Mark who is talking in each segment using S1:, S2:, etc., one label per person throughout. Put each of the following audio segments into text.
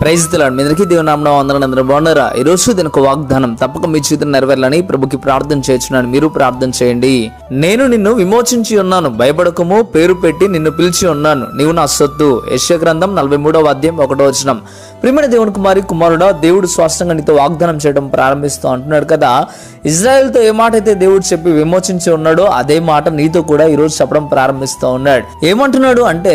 S1: Praise తెలాడు. మీ అందరికీ దేవుని అందరం అందరూ బాగున్నారా? ఈ రోజు దీని ఒక వాగ్దానం తప్పక మీ జీవితం నెరవేరాలని ప్రభుకి ప్రార్థన చేస్తున్నాను. మీరు ప్రార్థన చేయండి. నేను నిన్ను విమోచించి ఉన్నాను. భయపడకము పేరు పెట్టి నిన్ను పిలిచి ఉన్నాను. నీవు నా సొత్తు. యశ్య గ్రంథం నలభై మూడవ అధ్యాయం ఒకటో వచనం. ప్రియమైన దేవుని కుమారి కుమారుడా దేవుడు స్పష్టంగా నీతో వాగ్దానం చేయడం ప్రారంభిస్తూ అంటున్నాడు కదా. ఇజ్రాయెల్తో ఏ మాట అయితే దేవుడు చెప్పి విమోచించి ఉన్నాడో అదే మాట నీతో కూడా ఈరోజు చెప్పడం ప్రారంభిస్తూ ఉన్నాడు. ఏమంటున్నాడు అంటే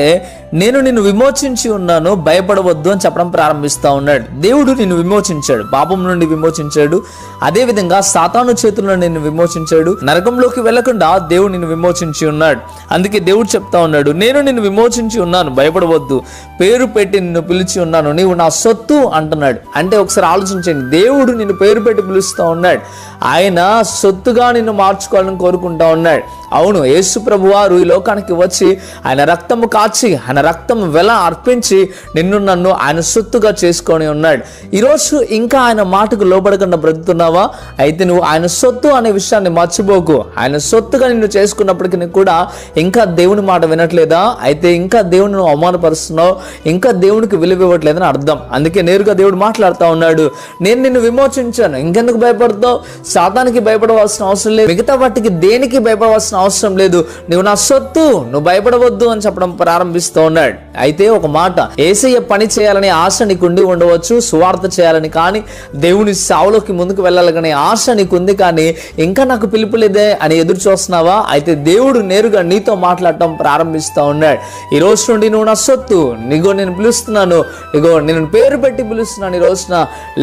S1: నేను నిన్ను విమోచించి ఉన్నాను భయపడవద్దు అని చెప్పడం ప్రారంభిస్తూ ఉన్నాడు. దేవుడు నిన్ను విమోచించాడు. పాపం నుండి విమోచించాడు. అదేవిధంగా సాతాను చేతుల్లో నిన్ను విమోచించాడు. నరకంలోకి వెళ్ళకుండా దేవుడు నిన్ను విమోచించి ఉన్నాడు. అందుకే దేవుడు చెప్తా ఉన్నాడు నేను నిన్ను విమోచించి ఉన్నాను భయపడవద్దు. పేరు పెట్టి నిన్ను పిలిచి ఉన్నాను నీవు నా సొత్తు అంటున్నాడు. అంటే ఒకసారి ఆలోచించండి దేవుడు నిన్ను పేరు పెట్టి పిలుస్తూ ఉన్నాడు. ఆయన సొత్తుగా నిన్ను మార్చుకోవాలని కోరుకుంటా ఉన్నాడు. అవును యేసు ప్రభు వారు ఈ లోకానికి వచ్చి ఆయన రక్తము కాచి ఆయన రక్తం వెల అర్పించి నిన్ను నన్ను ఆయన సొత్తుగా చేసుకొని ఉన్నాడు. ఈరోజు ఇంకా ఆయన మాటకు లోబడకుండా బ్రతుకుతున్నావా? అయితే నువ్వు ఆయన సొత్తు అనే విషయాన్ని మర్చిపోకు. ఆయన సొత్తుగా నిన్ను చేసుకున్నప్పటికీ కూడా ఇంకా దేవుని మాట వినట్లేదా? అయితే ఇంకా దేవుని నువ్వు అవమానపరుస్తున్నావు. ఇంకా దేవునికి విలువ ఇవ్వట్లేదని అర్థం. అందుకే నేరుగా దేవుడు మాట్లాడుతూ ఉన్నాడు. నేను నిన్ను విమోచించాను. ఇంకెందుకు భయపడతావు? సాతానికి భయపడవలసిన అవసరం లేదు. మిగతా వాటికి దేనికి భయపడవలసిన అవసరం లేదు. నువ్వు నా సొత్తు నువ్వు భయపడవద్దు అని చెప్పడం ప్రారంభిస్తూ ఉన్నాడు. అయితే ఒక మాట ఏసయ్య పని చేయాలనే ఆశ నీకుండి ఉండవచ్చు సువార్త చేయాలని కానీ దేవుని సావులోకి ముందుకు వెళ్ళాలనే ఆశ నీకుంది కానీ ఇంకా నాకు పిలుపు లేదే అని ఎదురు చూస్తున్నావా? అయితే దేవుడు నేరుగా నీతో మాట్లాడటం ప్రారంభిస్తూ ఉన్నాడు. ఈ రోజు నుండి నువ్వు నా సొత్తు నీగో నేను పిలుస్తున్నాను ఇగో నేను పేరు పెట్టి పిలుస్తున్నాను ఈ రోజున.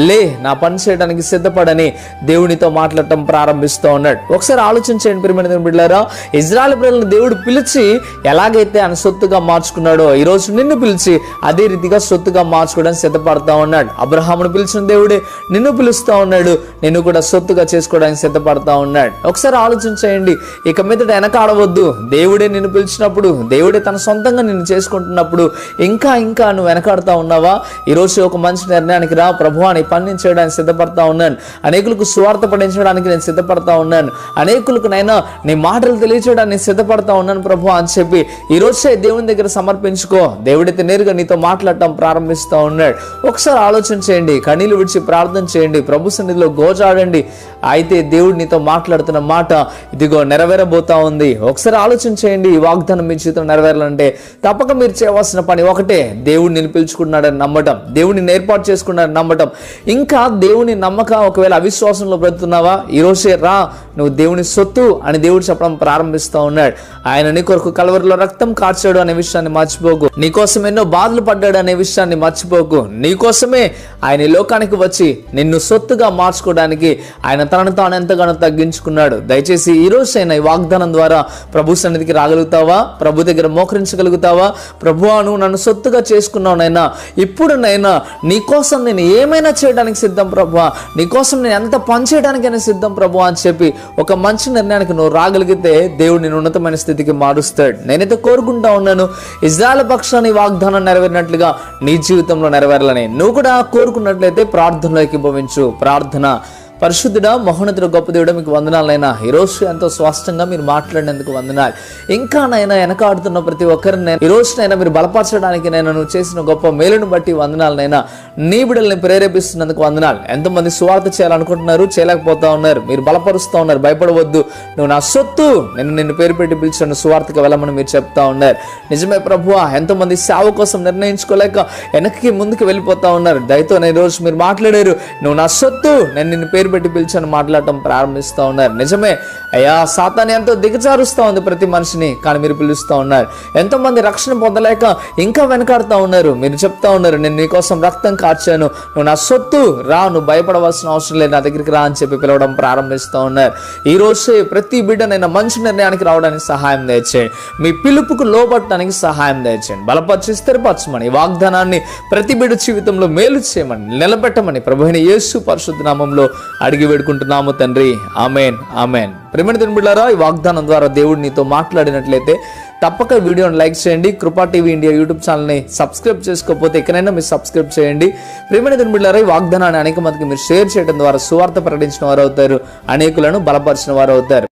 S1: లే నా పని చేయడానికి సిద్ధపడని దేవునితో మాట్లాడటం ప్రారంభిస్తూ ఉన్నాడు. ఒకసారి ఆలోచించండి ప్రియమైన బిడ్డారా ఇజ్రాయల్ ప్రజలను దేవుడు పిలిచి ఎలాగైతే ఆయన సొత్తుగా మార్చుకున్నాడో ఈ రోజు నిన్ను పిలిచి అదే రీతిగా సొత్తుగా మార్చుకోవడానికి సిద్ధపడతా ఉన్నాడు. అబ్రహామును పిలిచిన దేవుడే నిన్ను పిలుస్తా ఉన్నాడు. నిన్ను కూడా సొత్తుగా చేసుకోవడానికి సిద్ధపడతా ఉన్నాడు. ఒకసారి ఆలోచించేయండి. ఇక మీదట వెనకాడవద్దు. దేవుడే నిన్ను పిలిచినప్పుడు దేవుడే తన సొంతంగా నిన్ను చేసుకుంటున్నప్పుడు ఇంకా ఇంకా నువ్వు వెనకాడుతూ ఉన్నావా? ఈ రోజు ఒక మంచి నిర్ణయానికి రా. ప్రభు అని పని నేను చేయడానికి సిద్ధపడతా ఉన్నాను. అనేకులకు స్వార్థ పడించడానికి నేను సిద్ధపడతా ఉన్నాను. అనేకులకు నైనా నీ మాటలు తెలియచేయడానికి సిద్ధపడతా ఉన్నాను ప్రభు అని చెప్పి ఈ రోజే దేవుని దగ్గర సమర్పించుకో. దేవుడైతే నేరుగా నీతో మాట్లాడటం ప్రారంభిస్తూ ఉన్నాడు. ఒకసారి ఆలోచన చేయండి కన్నీళ్ళు విడిచి ప్రార్థన చేయండి ప్రభు సన్నిధిలో గోజాడండి. అయితే దేవుడు నీతో మాట్లాడుతున్న మాట ఇదిగో నెరవేరబోతా ఉంది. ఒకసారి ఆలోచన చేయండి ఈ వాగ్దానం మీ జీవితం నెరవేరాలంటే తప్పక మీరు చేయవలసిన పని ఒకటే దేవుడిని నిలిపించుకున్నాడని నమ్మటం దేవుడిని ఏర్పాటు చేసుకున్నాడని నమ్మటం. ఇంకా దేవుని నమ్మక ఒకవేళ అవిశ్వాసంలో బ్రతుకున్నావా ఈ రోజే రా నువ్వు దేవుని సొత్తు అని దేవుడు చెప్పడం ప్రారంభిస్తూ ఉన్నాడు. ఆయన నీ కొరకు కలవరిలో రక్తం కార్చాడు అనే విషయాన్ని మర్చిపోకు. నీకోసం ఎన్నో బాధలు పడ్డాడు అనే విషయాన్ని మర్చిపోకు. నీకోసమే ఆయన లోకానికి వచ్చి నిన్ను సొత్తుగా మార్చుకోవడానికి ఆయన తనను తాను ఎంతగానో తగ్గించుకున్నాడు. దయచేసి ఈ రోజైనా ఈ వాగ్దానం ద్వారా ప్రభు సన్నిధికి రాగలుగుతావా? ప్రభు దగ్గర మోకరించగలుగుతావా? ప్రభు నువ్వు నన్ను సొత్తుగా చేసుకున్నావు నైనా ఇప్పుడు నైనా నీకోసం నేను ఏమైనా చేయడానికి సిద్ధం ప్రభు? నీకోసం నేను ఎంత పని చేయడానికైనా సిద్ధం ప్రభు అని చెప్పి ఒక మంచి నిర్ణయానికి నువ్వు రాగలిగితే దేవుడు నేను ఉన్నతమైన స్థితికి మారుస్తాడు. నేనైతే కోరుకుంటా ఉన్నాను ఇజ్రాయల్ పక్షాన్ని వాగ్దానం నెరవేరినట్లుగా నీ జీవితంలో నెరవేరాలని. నువ్వు కూడా కోరుకున్నట్లయితే ప్రార్థనలోకి భవించు. ప్రార్థన పరిశుద్ధుడ మహోన్నతుడు గొప్ప దేవుడు మీకు వందనాలైనా ఈరోజు ఎంతో స్పష్టంగా మీరు మాట్లాడినందుకు వందనాలు. ఇంకా నైనా వెనకాడుతున్న ప్రతి ఒక్కరిని నేను ఈరోజునైనా మీరు బలపరచడానికి నేను నువ్వు చేసిన గొప్ప మేలును బట్టి వందనాలనైనా. నీ బిడ్డల్ని ప్రేరేపిస్తున్నందుకు వందనాలు. ఎంతమంది సువార్త చేయాలనుకుంటున్నారు చేయలేకపోతా ఉన్నారు. మీరు బలపరుస్తూ ఉన్నారు భయపడవద్దు. నువ్వు నా సొత్తు. నేను నిన్ను పేరు పెట్టి పిలిచాను సువార్తకు వెళ్ళమని మీరు చెప్తా ఉన్నారు. నిజమే ప్రభు ఎంతమంది సేవ కోసం నిర్ణయించుకోలేక వెనక్కి ముందుకు వెళ్ళిపోతా ఉన్నారు. దయతో నేను రోజు మీరు మాట్లాడారు. నువ్వు నా సొత్తు. నేను నిన్ను పేరు పెట్టి పిలిచాను మాట్లాడటం ప్రారంభిస్తూ ఉన్నారు. నిజమే అయ్యా సాతాన్ని ఎంతో దిగజారుస్తూ ఉంది ప్రతి మనిషిని కానీ మీరు పిలుస్తూ ఉన్నారు. ఎంతోమంది రక్షణ పొందలేక ఇంకా వెనకాడుతూ ఉన్నారు. మీరు చెప్తా ఉన్నారు నేను నీకోసం రక్తం కార్చాను నువ్వు నా సొత్తు రా నువ్వు భయపడవలసిన అవసరం లేదు నా దగ్గరికి రా అని చెప్పి పిలవడం ప్రారంభిస్తూ ఉన్నారు. ఈ రోజు ప్రతి బిడ్డనైనా మంచి నిర్ణయానికి రావడానికి సహాయం దయచేయండి. మీ పిలుపుకు లోబట్టడానికి సహాయం దయచేయండి. బలపరిచి స్థిరపరచమని ఈ వాగ్దానాన్ని ప్రతి బిడ్డ జీవితంలో మేలు చేయమని నిలబెట్టమని ప్రభుని యేసు పరిశుద్ధ నామంలో అడిగి వేడుకుంటున్నాము తండ్రి. Amen amen. ప్రేమని తినబిడ్డారా ఈ వాగ్దానం ద్వారా దేవుడు నీతో మాట్లాడినట్లయితే తప్పక వీడియోని లైక్ చేయండి. కృపా టీవీ ఇండియా యూట్యూబ్ ఛానల్ని సబ్స్క్రైబ్ చేసుకోకపోతే ఎక్కడైనా మీరు సబ్స్క్రైబ్ చేయండి. ప్రేమైన తినబిడ్డారా ఈ వాగ్దానాన్ని అనేక మందికి మీరు షేర్ చేయడం ద్వారా సువార్త ప్రకటించిన వారు అవుతారు అనేకులను బలపరిచిన వారు అవుతారు.